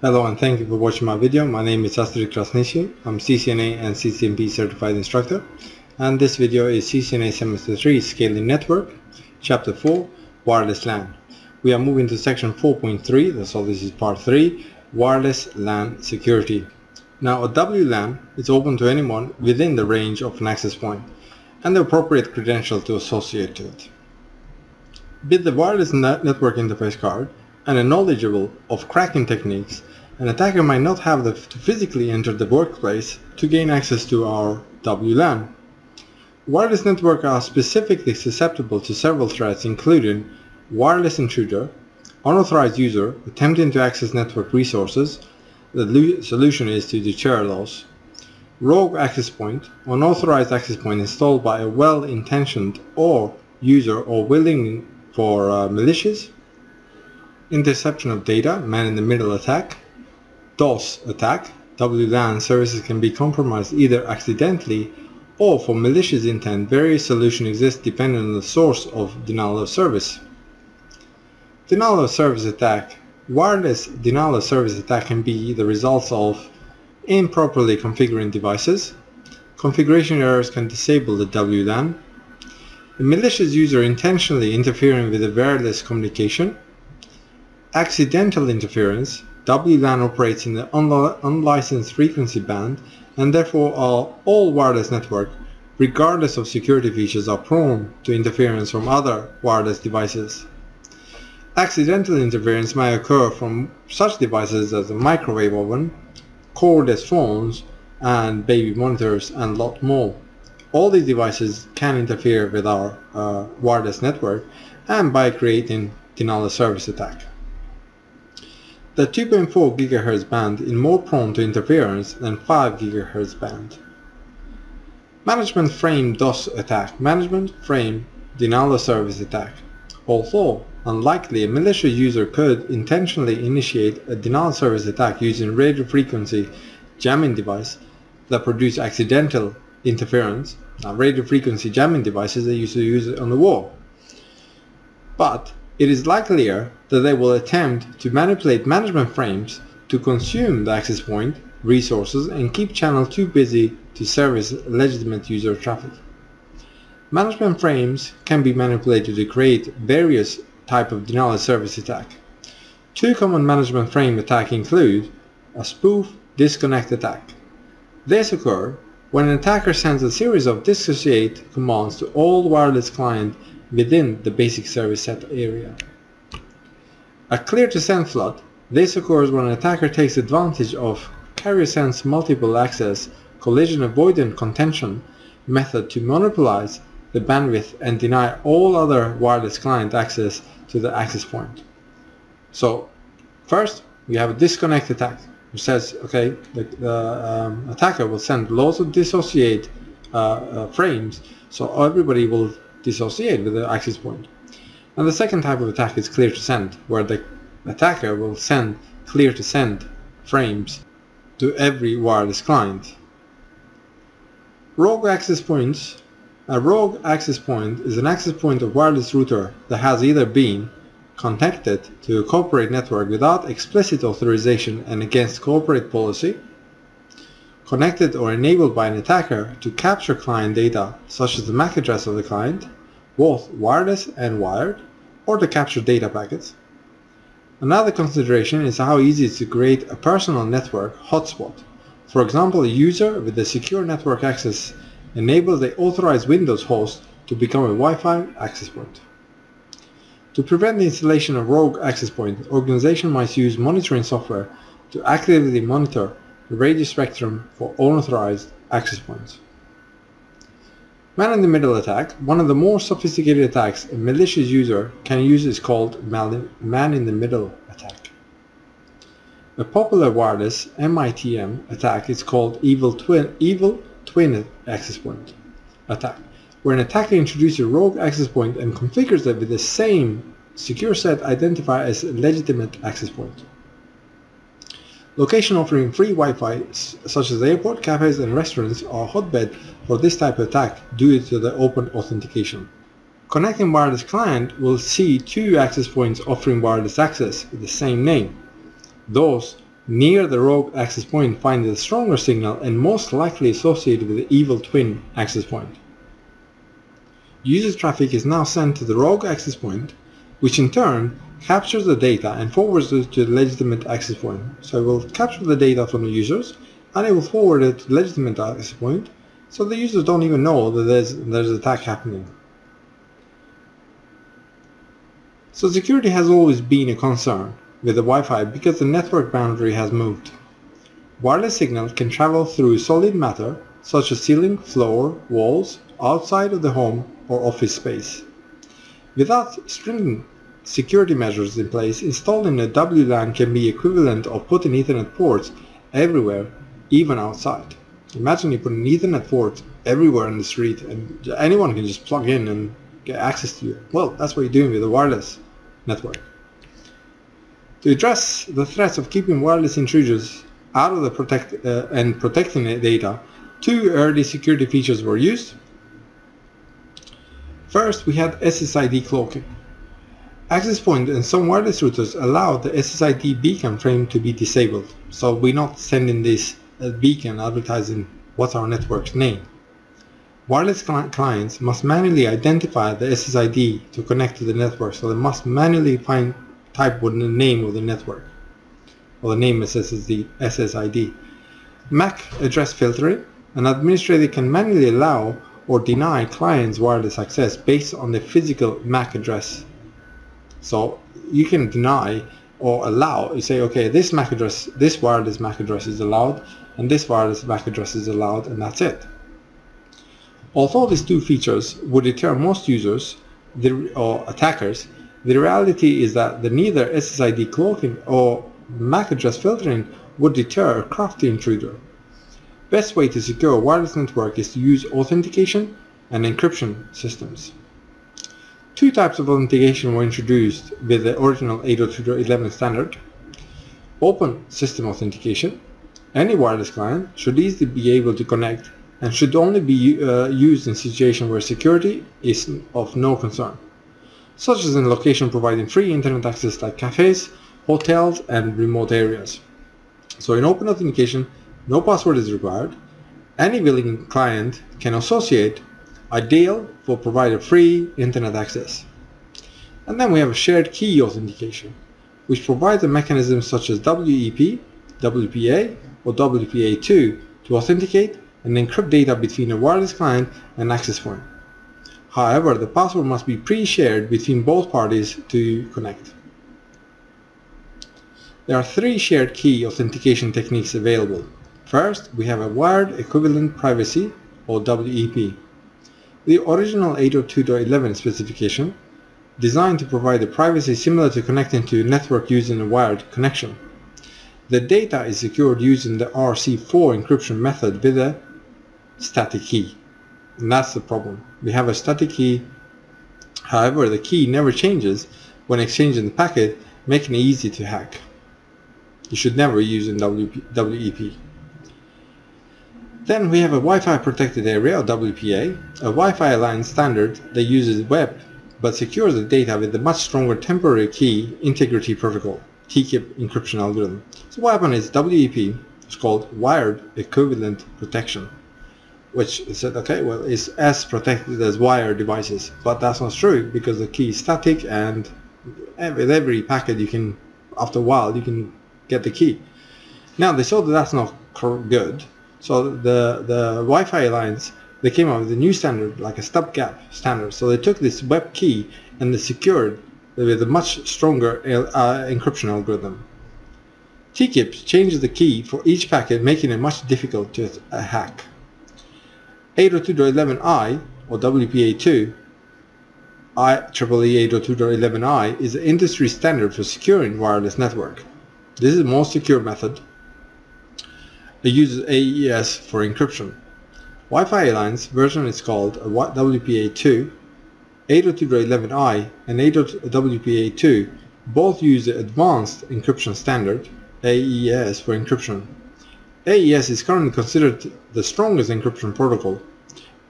Hello and thank you for watching my video. My name is Astrit Krasniqi. I'm CCNA and CCNP certified instructor and this video is CCNA Semester 3 Scaling Network Chapter 4 Wireless LAN. We are moving to section 4.3 so this is part 3 Wireless LAN Security. Now a WLAN is open to anyone within the range of an access point and the appropriate credential to associate to it. With the wireless net network interface card and a knowledgeable of cracking techniques, an attacker might not have to physically enter the workplace to gain access to our WLAN. Wireless networks are specifically susceptible to several threats including wireless intruder, unauthorized user attempting to access network resources, the solution is to deter those, rogue access point, unauthorized access point installed by a well-intentioned or user or willing for uh, malicious, interception of data, man-in-the-middle attack, DOS attack, WLAN services can be compromised either accidentally or for malicious intent. Various solutions exist depending on the source of denial of service. Denial of service attack. Wireless denial of service attack can be the results of improperly configuring devices. Configuration errors can disable the WLAN. A malicious user intentionally interfering with the wireless communication. Accidental interference. WLAN operates in the unlicensed frequency band and therefore all, all wireless networks, regardless of security features, are prone to interference from other wireless devices. Accidental interference may occur from such devices as a microwave oven, cordless phones, and baby monitors, and a lot more. All these devices can interfere with our uh, wireless network and by creating denial of service attack. The 2.4 GHz band is more prone to interference than 5 GHz band. Management frame DOS attack, management frame denial of service attack. Although unlikely, a malicious user could intentionally initiate a denial of service attack using radio frequency jamming device that produce accidental interference. Now, radio frequency jamming devices they used to use on the wall. But it is likelier that they will attempt to manipulate management frames to consume the access point resources and keep channel too busy to service legitimate user traffic. Management frames can be manipulated to create various type of denial of service attack. Two common management frame attack include a spoof disconnect attack. This occur when an attacker sends a series of dissociate commands to all wireless clients within the basic service set area. A clear to send flood. This occurs when an attacker takes advantage of carrier sense multiple access collision avoidance contention method to monopolize the bandwidth and deny all other wireless client access to the access point. So first we have a disconnect attack which says okay the, the um, attacker will send lots of dissociate uh, uh, frames so everybody will dissociate with the access point. And the second type of attack is clear to send, where the attacker will send clear to send frames to every wireless client. Rogue access points. A rogue access point is an access point of wireless router that has either been connected to a corporate network without explicit authorization and against corporate policy, connected or enabled by an attacker to capture client data such as the MAC address of the client, both wireless and wired, or to capture data packets. Another consideration is how easy it is to create a personal network hotspot. For example, a user with a secure network access enables the authorized Windows host to become a Wi-Fi access point. To prevent the installation of rogue access point, organization might use monitoring software to actively monitor the radio spectrum for unauthorized access points. Man-in-the-middle attack, one of the more sophisticated attacks a malicious user can use is called man-in-the-middle attack. A popular wireless MITM attack is called evil twin, evil twin access point attack, where an attacker introduces a rogue access point and configures it with the same secure set identifier as a legitimate access point. Location offering free Wi-Fi such as airport, cafes and restaurants are hotbed for this type of attack due to the open authentication. Connecting wireless client will see two access points offering wireless access with the same name. Those near the rogue access point find the stronger signal and most likely associated with the evil twin access point. User traffic is now sent to the rogue access point, which in turn captures the data and forwards it to the legitimate access point. So it will capture the data from the users and it will forward it to the legitimate access point so the users don't even know that there's there's attack happening. So security has always been a concern with the Wi-Fi because the network boundary has moved. Wireless signal can travel through solid matter such as ceiling, floor, walls, outside of the home or office space. Without stringent security measures in place, installing a WLAN can be equivalent of putting Ethernet ports everywhere, even outside. Imagine you put an Ethernet port everywhere in the street and anyone can just plug in and get access to you. Well, that's what you're doing with a wireless network. To address the threats of keeping wireless intruders out of the protect uh, and protecting the data, two early security features were used. First, we had SSID cloaking. Access point and some wireless routers allow the SSID beacon frame to be disabled, so we're not sending this uh, beacon advertising what's our network's name. Wireless clients must manually identify the SSID to connect to the network, so they must manually find type what the name of the network, or the name is SSD, SSID. MAC address filtering. An administrator can manually allow or deny clients wireless access based on the physical MAC address. So you can deny or allow, you say, okay, this MAC address, this wireless MAC address is allowed, and this wireless MAC address is allowed and that's it. Although these two features would deter most users or attackers, the reality is that the neither SSID cloaking or MAC address filtering would deter a crafty intruder. Best way to secure a wireless network is to use authentication and encryption systems. Two types of authentication were introduced with the original 802.11 standard. Open system authentication, any wireless client should easily be able to connect and should only be uh, used in situations where security is of no concern, such as in location providing free internet access like cafes, hotels and remote areas. So in open authentication, no password is required. Any willing client can associate, ideal for providing free internet access. And then we have a shared key authentication, which provides a mechanism such as WEP, WPA, or WPA2 to authenticate and encrypt data between a wireless client and access point. However, the password must be pre-shared between both parties to connect. There are three shared key authentication techniques available. First, we have a Wired Equivalent Privacy or WEP. The original 802.11 specification designed to provide a privacy similar to connecting to a network using a wired connection. The data is secured using the RC4 encryption method with a static key. And that's the problem. We have a static key, however the key never changes when exchanging the packet, making it easy to hack. You should never use in WEP. Then we have a Wi-Fi protected area or WPA, a Wi-Fi Alliance standard that uses WEP but secures the data with a much stronger temporary key integrity protocol. TKIP encryption algorithm. So what happened is WEP is called wired equivalent protection, which said, okay, well, it's as protected as wired devices, but that's not true because the key is static and with every packet you can, after a while, you can get the key. Now they saw that that's not good, so the, the Wi-Fi Alliance, they came up with a new standard, like a stopgap standard. So they took this WEP key and they secured it with a much stronger uh, encryption algorithm. TKIP changes the key for each packet making it much difficult to hack. 802.11i or WPA2 IEEE 802.11i is the industry standard for securing wireless network. This is the most secure method. It uses AES for encryption. Wi-Fi Alliance version is called WPA2 802.11i and 802.WPA2 both use the Advanced Encryption Standard AES for encryption. AES is currently considered the strongest encryption protocol.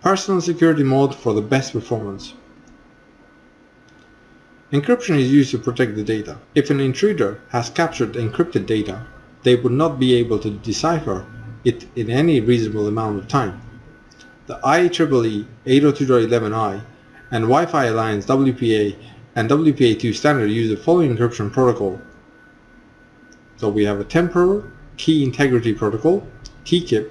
Personal security mode for the best performance. Encryption is used to protect the data. If an intruder has captured encrypted data, they would not be able to decipher it in any reasonable amount of time. The IEEE 802.11i and Wi-Fi Alliance WPA and WPA2 standard use the following encryption protocol. So we have a temporal key integrity protocol, TKIP.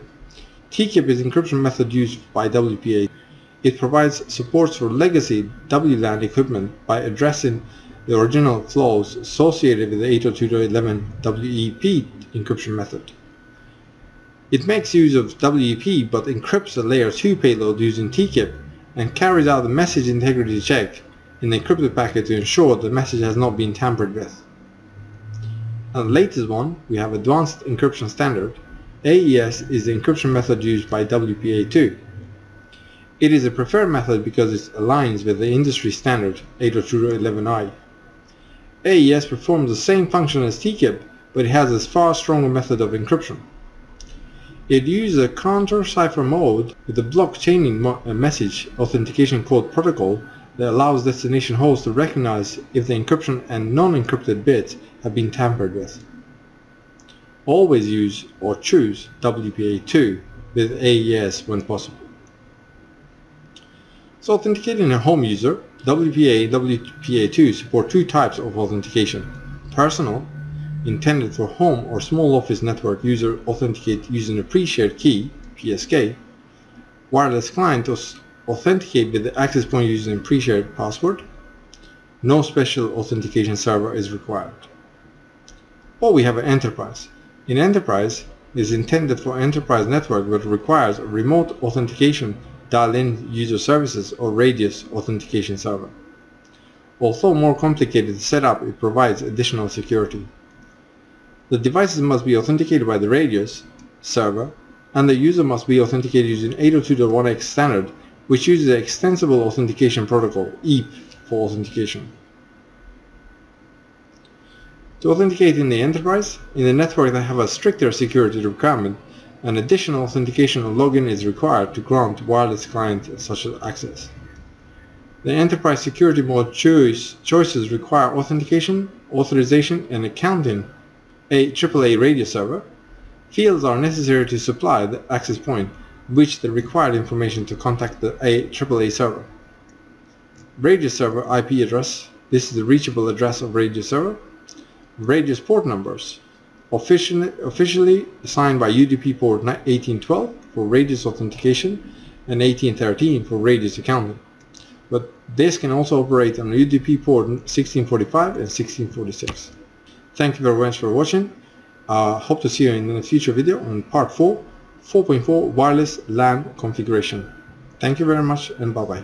TKIP is encryption method used by WPA. It provides support for legacy WLAN equipment by addressing the original flaws associated with the 802.11 WEP encryption method. It makes use of WEP but encrypts the layer 2 payload using TKIP and carries out a message integrity check in the encrypted packet to ensure the message has not been tampered with. And the latest one, we have Advanced Encryption Standard. AES is the encryption method used by WPA2. It is a preferred method because it aligns with the industry standard 802.11i. AES performs the same function as TKIP, but it has a far stronger method of encryption. It uses a counter cipher mode with a blockchaining uh, message authentication code protocol that allows destination hosts to recognize if the encryption and non-encrypted bits have been tampered with. Always use or choose WPA2 with AES when possible. So authenticating a home user, WPA and WPA2 support two types of authentication. Personal, intended for home or small office network user authenticate using a pre-shared key, PSK. Wireless client authenticate with the access point using a pre-shared password. No special authentication server is required. Or we have an enterprise. In enterprise is intended for enterprise network but requires remote authentication dial-in user services or radius authentication server. Although more complicated to set up, it provides additional security. The devices must be authenticated by the radius server and the user must be authenticated using 802.1x standard which uses the Extensible Authentication Protocol, EAP, for authentication. To authenticate in the enterprise, in the network that have a stricter security requirement, an additional authentication or login is required to grant wireless client such access. The enterprise security mode choice, choices require authentication, authorization, and accounting a AAA radius server. Fields are necessary to supply the access point, which the required information to contact the AAA server. Radius server IP address. This is the reachable address of radius server. Radius port numbers officially, officially assigned by UDP port 1812 for radius authentication and 1813 for radius accounting. But this can also operate on UDP port 1645 and 1646. Thank you very much for watching. Uh, hope to see you in a future video on part 4, 4.4 wireless LAN configuration. Thank you very much and bye bye.